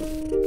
Thank.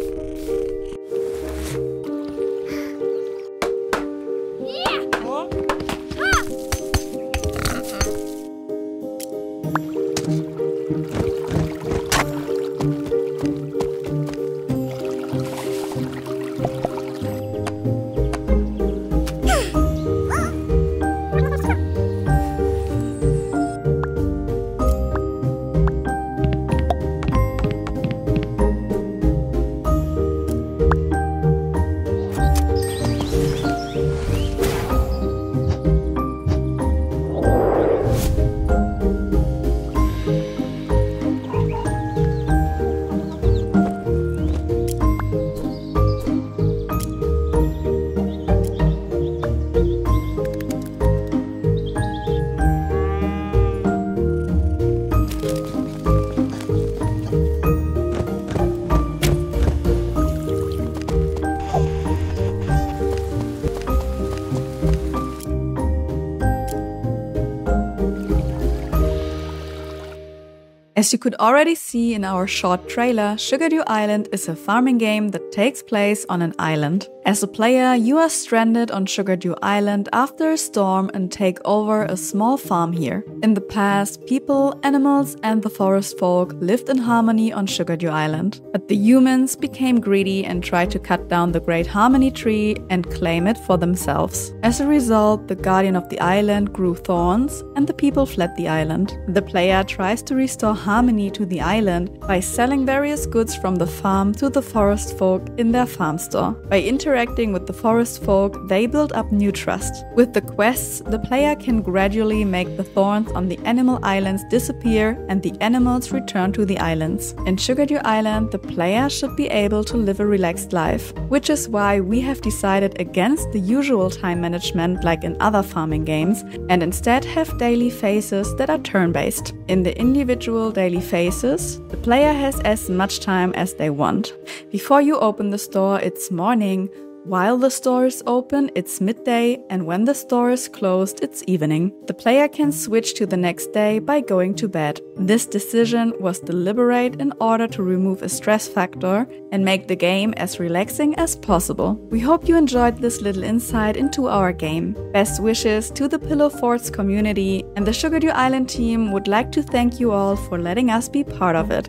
As you could already see in our short trailer, Sugardew Island is a farming game that takes place on an island. As a player, you are stranded on Sugardew Island after a storm and take over a small farm here. In the past, people, animals, and the forest folk lived in harmony on Sugardew Island. But the humans became greedy and tried to cut down the Great Harmony tree and claim it for themselves. As a result, the guardian of the island grew thorns and the people fled the island. The player tries to restore harmony to the island by selling various goods from the farm to the forest folk in their farm store. By interacting with the forest folk, they build up new trust. With the quests, the player can gradually make the thorns on the animal islands disappear and the animals return to the islands. In Sugardew Island, the player should be able to live a relaxed life, which is why we have decided against the usual time management like in other farming games and instead have daily phases that are turn based. In the individual daily phases, the player has as much time as they want. Before you open the store, it's morning. While the store is open, it's midday, and when the store is closed, it's evening. The player can switch to the next day by going to bed. This decision was deliberate in order to remove a stress factor and make the game as relaxing as possible. We hope you enjoyed this little insight into our game. Best wishes to the Pillow Forts community, and the Sugardew Island team would like to thank you all for letting us be part of it.